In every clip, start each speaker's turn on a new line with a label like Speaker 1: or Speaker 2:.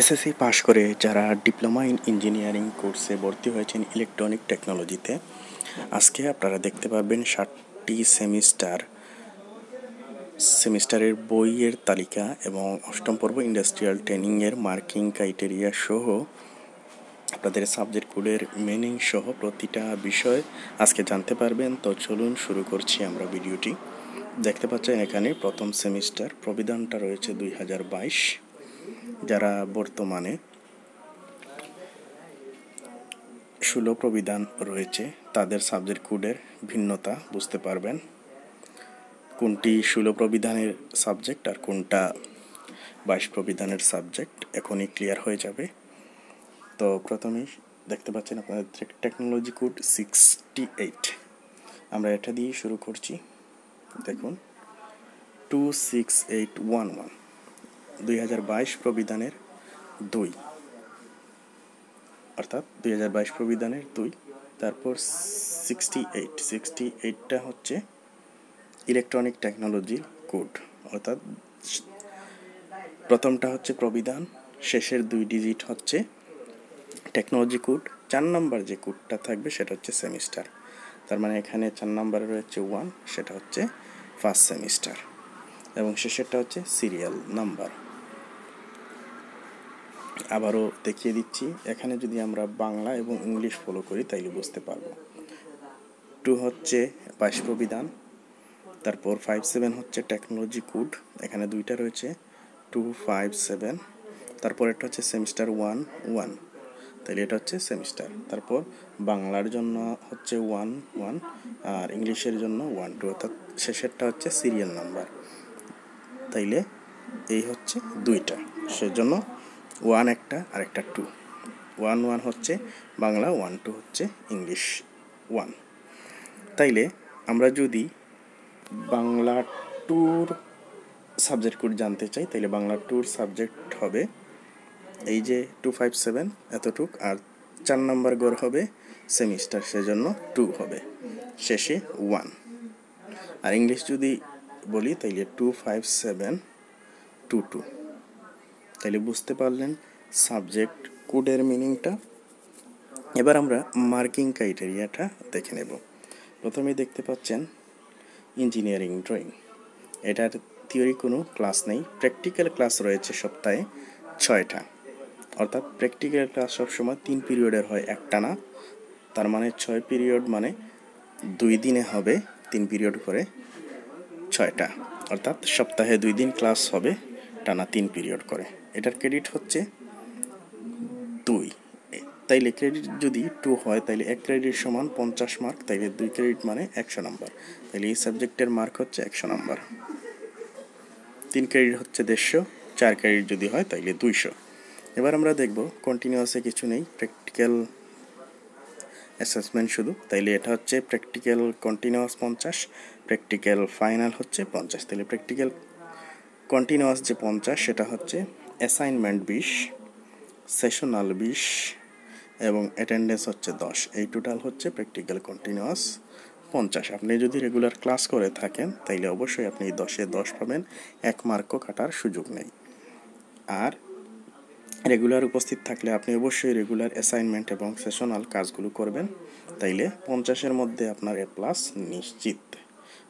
Speaker 1: SSC পাশ করে যারা diploma in engineering কোর্সে ভর্তি হয়েছেন ইলেকট্রনিক টেকনোলজিতে, আজকে আপনারা দেখতে পারবেন ষাটটি সেমিস্টার, সেমিস্টারের বইয়ের তালিকা এবং অষ্টম পর্ব ইন্ডাস্ট্রিয়াল ট্রেনিংয়ের মার্কিং ক্রাইটেরিয়া সহ আপনাদের সাবজেক্ট কোডের মিনিং সহ প্রতিটা বিষয় আজকে জানতে পারবেন। তো চলুন শুরু করছি আমরা ভিডিওটি। দেখতে পাচ্ছেন এখানে প্রথম সেমিস্টার, প্রবিধানটা রয়েছে দুই হাজার বাইশ। যারা বর্তমানে ষোলো প্রবিধান রয়েছে, তাদের সাবজেক্ট কোডের ভিন্নতা বুঝতে পারবেন। কোনটি ষোলো প্রবিধানের সাবজেক্ট আর কোনটা বাইশ প্রবিধানের সাবজেক্ট এখনই ক্লিয়ার হয়ে যাবে। তো প্রথমেই দেখতে পাচ্ছেন আপনাদের টেকনোলজি কোড সিক্সটি এইট আমরা এটা দিয়ে শুরু করছি। দেখুন two six eight one one দুই হাজার বাইশ প্রবিধানের দুই। অর্থাৎ দুই হাজার বাইশ প্রবিধানের দুই, তারপর সিক্সটি এইট সিক্সটি এইটটা হচ্ছে ইলেকট্রনিক টেকনোলজি কোড অর্থাৎ প্রথমটা হচ্ছে প্রবিধান, শেষের দুই ডিজিট হচ্ছে টেকনোলজি কোড চার নাম্বার যে কোডটা থাকবে সেটা হচ্ছে সেমিস্টার তার মানে এখানে চার নাম্বারে রয়েছে ওয়ান সেটা হচ্ছে ফার্স্ট সেমিস্টার এবং শেষেরটা হচ্ছে সিরিয়াল নাম্বার আবারও দেখিয়ে দিচ্ছি, এখানে যদি আমরা বাংলা এবং ইংলিশ ফলো করি, তাইলে বুঝতে পারব। টু হচ্ছে বাইশ প্রবিধান তারপর ফাইভ সেভেন হচ্ছে টেকনোলজি কোড এখানে দুইটা রয়েছে টু ফাইভ সেভেন তারপর এটা হচ্ছে সেমিস্টার ওয়ান ওয়ান তাহলে এটা হচ্ছে সেমিস্টার তারপর বাংলার জন্য হচ্ছে ওয়ান ওয়ান আর ইংলিশের জন্য ওয়ান টু অর্থাৎ শেষেরটা হচ্ছে সিরিয়াল নাম্বার তাইলে এই হচ্ছে দুইটা, সেজন্য ওয়ান একটা আর একটা টু। ওয়ান ওয়ান হচ্ছে বাংলা, ওয়ান টু হচ্ছে ইংলিশ, ওয়ান। তাইলে আমরা যদি বাংলা টুর সাবজেক্ট কোড জানতে চাই, তাইলে বাংলা টুর সাবজেক্ট হবে এই যে টু ফাইভ সেভেন এতটুক, আর চার নাম্বার গড় হবে সেমিস্টার, সেজন্য টু হবে। শেষে ওয়ান। আর ইংলিশ যদি বলি, তাইলে two five seven, two two. তাইলে বুঝতে পারলেন সাবজেক্ট কোডের মিনিংটা। এবার আমরা মার্কিং ক্রাইটেরিয়াটা দেখে নেব। প্রথমে দেখতে পাচ্ছেন ইঞ্জিনিয়ারিং ড্রয়িং। এটার থিওরি কোনো ক্লাস নেই। প্র্যাকটিক্যাল ক্লাস রয়েছে সপ্তাহে ছয়টা। অর্থাৎ প্র্যাকটিক্যাল ক্লাস সবসময় তিন পিরিয়ডের হয় একটা না। তার মানে ছয় পিরিয়ড মানে দুই দিনে হবে তিন পিরিয়ড করে ছয়টা। অর্থাৎ সপ্তাহে দুই দিন ক্লাস হবে, টানা তিন পিরিয়ড করে। এটার ক্রেডিট হচ্ছে দুই। তাইলে ক্রেডিট যদি টু হয়, তাইলে এক ক্রেডিট সমান পঞ্চাশ মার্ক তাইলে দুই ক্রেডিট মানে একশো নাম্বার তাইলে এই সাবজেক্টের মার্ক হচ্ছে একশো নাম্বার তিন ক্রেডিট হচ্ছে দেড়শো, চার ক্রেডিট যদি হয়, তাইলে দুইশো। এবার আমরা দেখব কন্টিনিউয়াসে কিছু নেই প্র্যাকটিক্যাল অ্যাসেসমেন্ট শুধু। তাইলে এটা হচ্ছে প্র্যাকটিক্যাল কন্টিনিউয়াস পঞ্চাশ প্র্যাকটিক্যাল ফাইনাল হচ্ছে পঞ্চাশ। তাইলে প্র্যাকটিক্যাল কন্টিনিউয়াস যে পঞ্চাশ, সেটা হচ্ছে অ্যাসাইনমেন্ট বিশ সেশনাল বিশ এবং অ্যাটেন্ডেন্স হচ্ছে দশ। এই টোটাল হচ্ছে প্র্যাকটিক্যাল কন্টিনিউয়াস পঞ্চাশ। আপনি যদি রেগুলার ক্লাস করে থাকেন, তাইলে অবশ্যই আপনি দশে দশ পাবেন। এক মার্কও কাটার সুযোগ নেই। আর রেগুলার উপস্থিত থাকলে আপনি অবশ্যই রেগুলার অ্যাসাইনমেন্ট এবং সেশনাল কাজগুলো করবেন। তাইলে পঞ্চাশের মধ্যে আপনার এ প্লাস নিশ্চিত।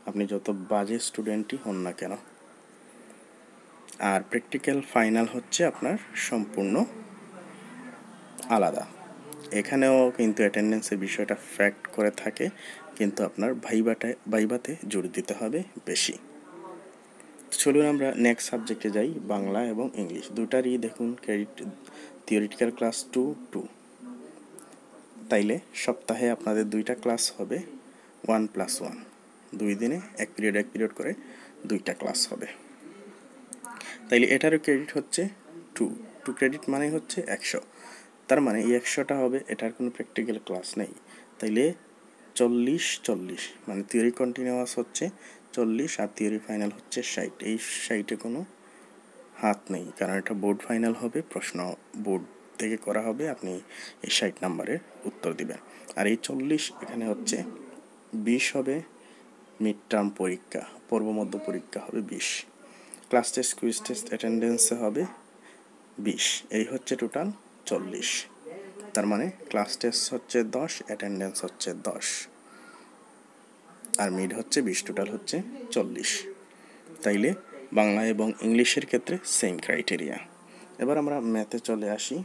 Speaker 1: আপনি যত বাজে স্টুডেন্টই হন না কেন। আর প্র্যাকটিক্যাল ফাইনাল হচ্ছে আপনার সম্পূর্ণ আলাদা। এখানেও কিন্তু অ্যাটেন্ডেন্সের বিষয়টা ফ্যাক্ট করে থাকে, কিন্তু আপনার ভাইবাটায় ভাইবাতে জোর দিতে হবে বেশি। চলুন আমরা নেক্সট সাবজেক্টে যাই, বাংলা এবং ইংলিশ দুটারই দেখুন credit theoretical class two two তাইলে সপ্তাহে আপনাদের দুইটা ক্লাস হবে ওয়ান প্লাস ওয়ান দুই দিনে এক পিরিয়ড এক পিরিয়ড করে দুইটা ক্লাস হবে। তাইলে এটারও ক্রেডিট হচ্ছে টু টু ক্রেডিট মানে হচ্ছে একশো। তার মানে এই একশোটা হবে, এটার কোনো প্র্যাকটিক্যাল ক্লাস নেই। তাইলে চল্লিশ চল্লিশ মানে থিওরি কন্টিনিউয়াস হচ্ছে চল্লিশ আর থিওরি ফাইনাল হচ্ছে ষাট। এই ষাটে কোনো হাত নেই, কারণ এটা বোর্ড ফাইনাল হবে, প্রশ্ন বোর্ড থেকে করা হবে, আপনি এই ষাট নাম্বারের উত্তর দিবেন। আর এই চল্লিশ এখানে হচ্ছে বিশ হবে মিড টার্ম পরীক্ষা পূর্ব মধ্য পরীক্ষা হবে বিশ। ক্লাস টেস্ট কুইজ টেস্ট অ্যাটেন্ডেন্সে হবে বিশ। এই হচ্ছে টোটাল চল্লিশ। তার মানে ক্লাস টেস্ট হচ্ছে দশ, অ্যাটেন্ডেন্স হচ্ছে দশ। আর মিড হচ্ছে বিশ, টোটাল হচ্ছে চল্লিশ। তাইলে বাংলা এবং ইংলিশের ক্ষেত্রে সেম ক্রাইটেরিয়া এবার আমরা ম্যাথে চলে আসি।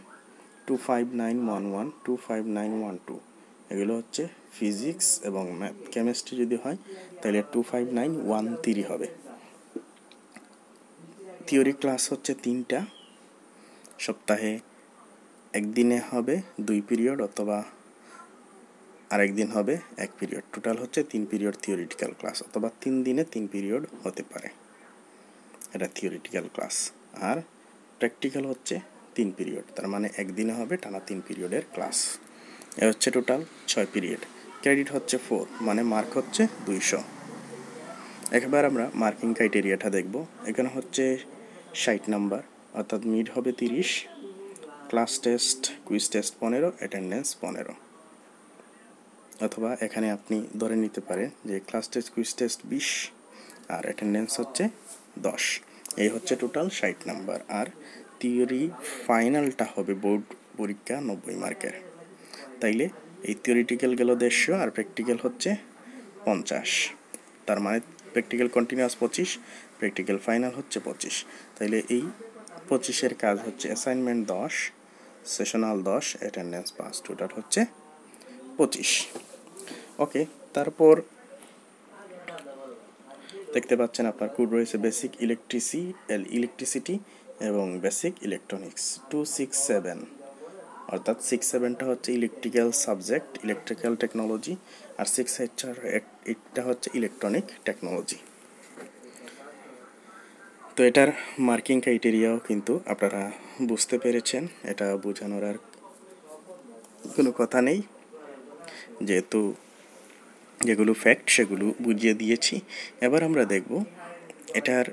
Speaker 1: Two five nine one one two five nine one two এগুলো হচ্ছে ফিজিক্স এবং ম্যাথ কেমিস্ট্রি যদি হয় তাহলে two five nine one three হবে। থিওরি ক্লাস হচ্ছে তিনটা। সপ্তাহে একদিনে হবে দুই পিরিয়ড অথবা আরেকদিন হবে এক পিরিয়ড টোটাল হচ্ছে তিন পিরিয়ড থিওরিটিক্যাল ক্লাস অথবা তিন দিনে তিন পিরিয়ড হতে পারে। এটা থিওরিটিক্যাল ক্লাস আর প্র্যাকটিক্যাল হচ্ছে তিন পিরিয়ড তার মানে একদিনে হবে টানা তিন পিরিয়ডের ক্লাস এ হচ্ছে টোটাল ছয় পিরিয়ড ক্রেডিট হচ্ছে ফোর মানে মার্ক হচ্ছে দুইশো। একবার আমরা মার্কিং ক্রাইটেরিয়াটা দেখব। এখানে হচ্ছে ষাট নাম্বার, অর্থাৎ মিড হবে তিরিশ, ক্লাস টেস্ট, কুইজ টেস্ট পনেরো, অ্যাটেন্ডেন্স পনেরো। অথবা এখানে আপনি ধরে নিতে পারেন যে ক্লাস টেস্ট, কুইজ টেস্ট বিশ, আর অ্যাটেন্ডেন্স হচ্ছে দশ। এই হচ্ছে টোটাল ষাট নাম্বার, আর থিওরি ফাইনালটা হবে বোর্ড পরীক্ষা নব্বই মার্কের। তাইলে এই থিওরিটিক্যাল গেল দেড়শো, আর প্র্যাকটিক্যাল হচ্ছে পঞ্চাশ। তার মানে প্র্যাকটিক্যাল কন্টিনিউয়াস পঁচিশ প্র্যাকটিক্যাল ফাইনাল হচ্ছে পঁচিশ। তাইলে এই পঁচিশের কাজ হচ্ছে অ্যাসাইনমেন্ট দশ সেশনাল দশ অ্যাটেন্ডেন্স পাস টোটাল হচ্ছে পঁচিশ। ওকে তারপর দেখতে পাচ্ছেন আপনার কোড রয়েছে বেসিক ইলেকট্রিসি ইলেকট্রিসিটি এবং basic electronics two six seven অর্থাৎ সিক্স সেভেনটা হচ্ছে ইলেকট্রিক্যাল সাবজেক্ট ইলেকট্রিক্যাল টেকনোলজি আর সিক্স এইটটা হচ্ছে ইলেকট্রনিক টেকনোলজি তো এটার মার্কিং ক্রাইটেরিয়াও কিন্তু আপনারা বুঝতে পেরেছেন। এটা বোঝানোর আর কোনো কথা নেই। যেহেতু যেগুলো ফ্যাক্ট সেগুলো বুঝিয়ে দিয়েছি। এবার আমরা দেখব এটার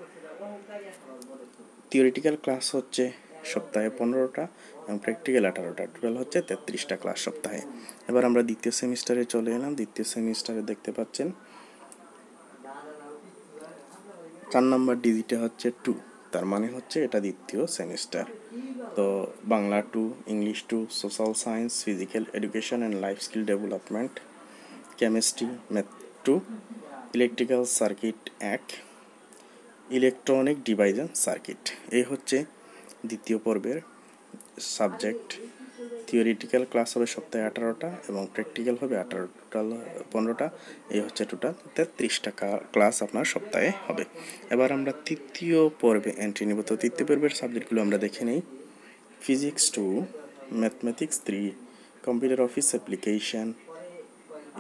Speaker 1: থিওরিটিক্যাল ক্লাস হচ্ছে সপ্তাহে পনেরোটা এবং প্র্যাকটিক্যাল আঠারোটা। টোটাল হচ্ছে তেত্রিশটা ক্লাস সপ্তাহে। এবার আমরা দ্বিতীয় সেমিস্টারে চলে এলাম। দ্বিতীয় সেমিস্টারে দেখতে পাচ্ছেন চার নম্বর ডিজিটে হচ্ছে টু তার মানে হচ্ছে এটা দ্বিতীয় সেমিস্টার তো Bangla two English two social science physical education and life skill development chemistry math two electrical circuit এক ইলেকট্রনিক ডিভাইস সার্কিট এই হচ্ছে দ্বিতীয় পর্বের সাবজেক্ট থিওরিটিক্যাল ক্লাস হবে সপ্তাহে আঠারোটা এবং প্র্যাকটিক্যাল হবে আঠারো টোটাল পনেরোটা। এই হচ্ছে টোটাল তেত্রিশটা ক্লাস আপনার সপ্তাহে হবে। এবার আমরা তৃতীয় পর্বে এন্ট্রি নেব। তো তৃতীয় পর্বের সাবজেক্টগুলো আমরা দেখে নিই। Physics two mathematics three computer office application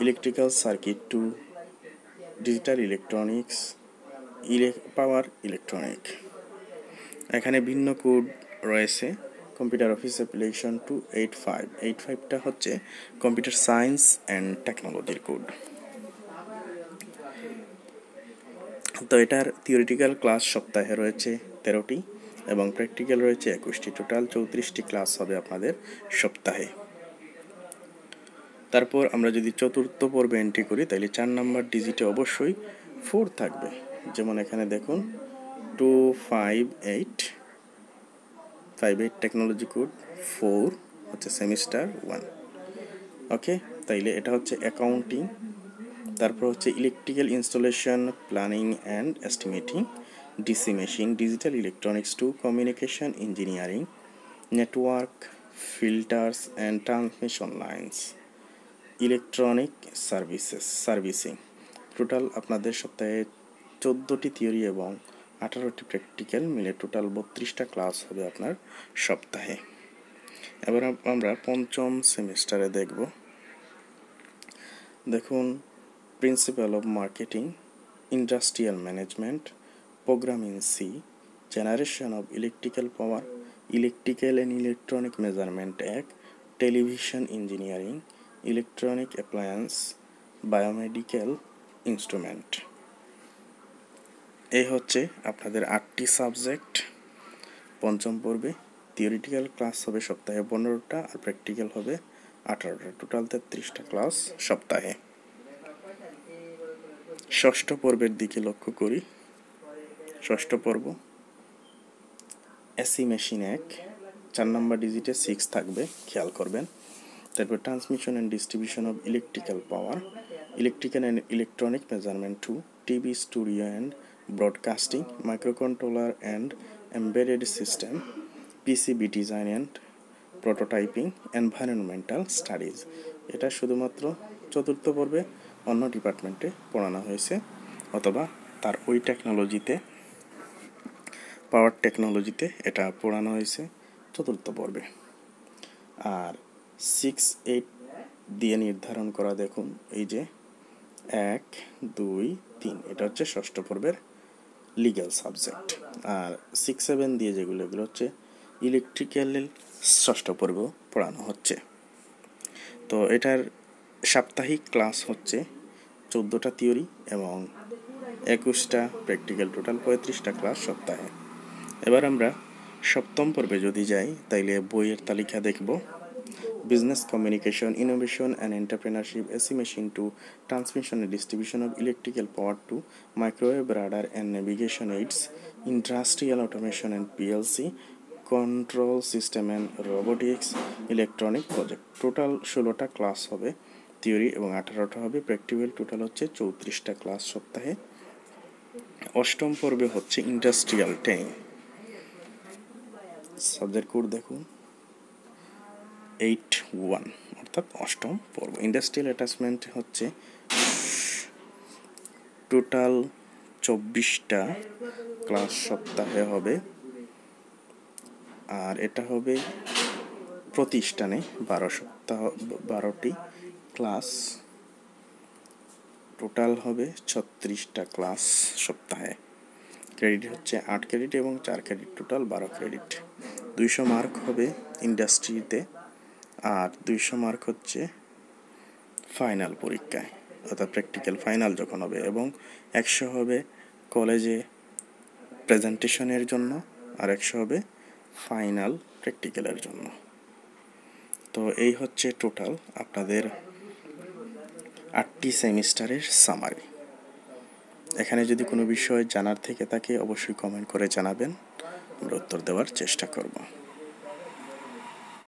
Speaker 1: electrical circuit two digital electronics ইলে পাওয়ার ইলেকট্রনিক এখানে ভিন্ন কোড রয়েছে। Computer office application two eight five eight ফাইভটা হচ্ছে কম্পিউটার সায়েন্স অ্যান্ড টেকনোলজির কোড তো এটার থিওরিটিক্যাল ক্লাস সপ্তাহে রয়েছে তেরোটি এবং প্র্যাকটিক্যাল রয়েছে একুশটি। টোটাল চৌত্রিশটি ক্লাস হবে আপনাদের সপ্তাহে। তারপর আমরা যদি চতুর্থ পর্বে এন্ট্রি করি তাহলে চার নাম্বার ডিজিটে অবশ্যই ফোর থাকবে। যেমন এখানে দেখুন two five eight five eight technology code four হচ্ছে সেমিস্টার ওয়ান ওকে তাইলে এটা হচ্ছে অ্যাকাউন্টিং তারপর হচ্ছে electrical installation planning and estimating DC machine digital electronics two communication engineering network filters and transmission lines electronic services servicing total আপনাদের সপ্তাহে চোদ্দোটি theory এবং আঠারোটি প্র্যাকটিক্যাল মিলে টোটাল বত্রিশটা ক্লাস হবে আপনার সপ্তাহে। এবার আমরা পঞ্চম সেমিস্টারে দেখব। দেখুন principal of marketing industrial management program in C generation of electrical power electrical and electronic measurement এক television engineering electronic appliance biomedical instrument এই হচ্ছে আপনাদের আটটি সাবজেক্ট। পঞ্চম পর্বে থিওরিটিক্যাল ক্লাস হবে সপ্তাহে পনেরোটা আর প্র্যাকটিক্যাল হবে আঠারোটা। টোটাল তেত্রিশটা ক্লাস সপ্তাহে। ষষ্ঠ পর্বের দিকে লক্ষ্য করি। ষষ্ঠ পর্ব। এসি মেশিন এক। চার নাম্বার ডিজিটে সিক্স থাকবে, খেয়াল করবেন। তারপর transmission and distribution of electrical power electrical and electronic measurement two TV studio and broadcasting microcontroller and embedded system PCB design and prototyping environmental studies এটা শুধুমাত্র চতুর্থ পর্বে অন্য ডিপার্টমেন্টে পড়ানো হয়েছে, অথবা তার ওই টেকনোলজিতে পাওয়ার টেকনোলজিতে এটা পড়ানো হয়েছে চতুর্থ পর্বে। আর সিক্স এইট দিয়ে নির্ধারণ করা দেখুন, এই যে এক, দুই, তিন, এটা হচ্ছে ষষ্ঠ পর্বের লিগ্যাল সাবজেক্ট আর সিক্স সেভেন দিয়ে যেগুলো, এগুলো হচ্ছে ইলেকট্রিক্যাল ষষ্ঠ পর্ব পড়ানো হচ্ছে। তো এটার সাপ্তাহিক ক্লাস হচ্ছে চোদ্দোটা থিওরি এবং একুশটা প্র্যাকটিক্যাল টোটাল পঁয়ত্রিশটা ক্লাস সপ্তাহে। এবার আমরা সপ্তম পর্বে যদি যাই, তাইলে বইয়ের তালিকা দেখব। Business communication, innovation and entrepreneurship, estimation to transmission and distribution of electrical power to microwave radar and navigation aids, industrial automation and PLC, control system and robotics, electronic project. Total ষোলোটা ক্লাস হবে theory এবং আঠারোটা হবে practical total হচ্ছে চৌত্রিশটা class সপ্তাহে অষ্টম পর্বে হচ্ছে ইন্ডাস্ট্রিয়াল ট্রেনিং সাবজেক্ট কোড দেখুন এইট ওয়ান অর্থাৎ অষ্টম পর্ব। ইন্ডাস্ট্রিয়াল অ্যাটাচমেন্ট হচ্ছে টোটাল চব্বিশটা ক্লাস সপ্তাহে হবে। আর এটা হবে প্রতিষ্ঠানে বারো সপ্তাহ, বারোটি ক্লাস টোটাল হবে ছত্রিশটা ক্লাস সপ্তাহে। ক্রেডিট হচ্ছে আট ক্রেডিট এবং চার ক্রেডিট টোটাল বারো ক্রেডিট দুইশো মার্ক হবে ইন্ডাস্ট্রিতে আর দুইশো মার্ক হচ্ছে ফাইনাল পরীক্ষায়, অর্থাৎ প্র্যাকটিক্যাল ফাইনাল যখন হবে এবং একশো হবে কলেজে প্রেজেন্টেশনের জন্য আর একশো হবে ফাইনাল প্র্যাকটিক্যালের জন্য। তো এই হচ্ছে টোটাল আপনাদের আটটি সেমিস্টারের সামারি এখানে যদি কোনো বিষয় জানার থেকে থাকে, অবশ্যই কমেন্ট করে জানাবেন, আমরা উত্তর দেওয়ার চেষ্টা করব।